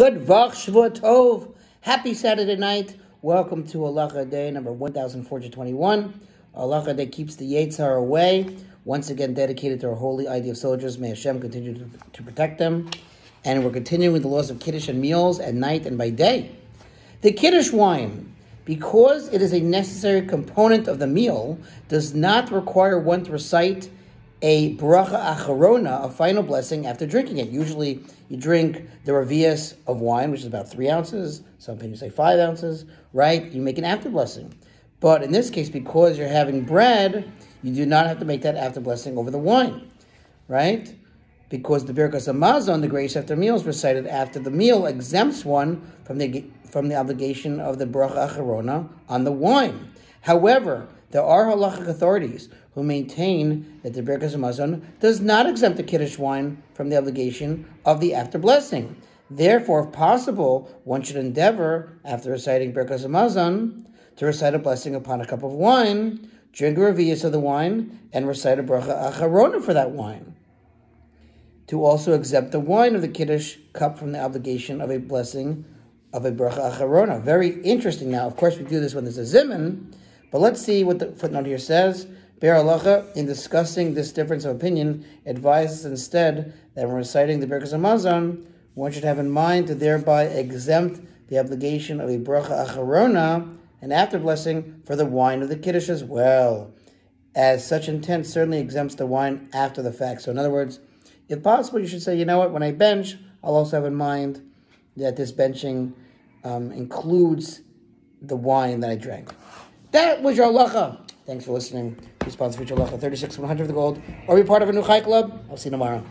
Good Vach Tov. Happy Saturday night. Welcome to Halacha Day number 1421. Halacha Day keeps the Yetzer away. Once again, dedicated to our holy IDF soldiers. May Hashem continue to, to protect them. And we're continuing with the laws of Kiddush and meals at night and by day. The Kiddush wine, because it is a necessary component of the meal, does not require one to recite a bracha acharona, a final blessing after drinking it. Usually you drink the revius of wine, which is about three ounces. Some people say five ounces, right? You make an after blessing. But in this case, because you're having bread, you do not have to make that after blessing over the wine, right? Because the Birkas Hamazon, the grace after meals, recited after the meal, exempts one from the from the obligation of the bracha acharona on the wine. However, there are halachic authorities who maintain that the Birkas Hamazon does not exempt the Kiddush wine from the obligation of the after blessing. Therefore, if possible, one should endeavor, after reciting Birkas Hamazon, to recite a blessing upon a cup of wine, drink a revius of the wine, and recite a bracha acharona for that wine. To also exempt the wine of the Kiddush cup from the obligation of a blessing of a bracha acharona. Very interesting now. Of course, we do this when there's a zimun, but let's see what the footnote here says. Biur Halacha, in discussing this difference of opinion, advises instead that when reciting the Birkas Hamazon, one should have in mind to thereby exempt the obligation of a bracha acharona, an after blessing, for the wine of the Kiddush as well, as such intent certainly exempts the wine after the fact. So, in other words, if possible, you should say, you know what, when I bench, I'll also have in mind that this benching um, includes the wine that I drank. That was your halacha. Thanks for listening. Please sponsor Future Halacha 36 100 of the gold or be part of a new chai club. I'll see you tomorrow.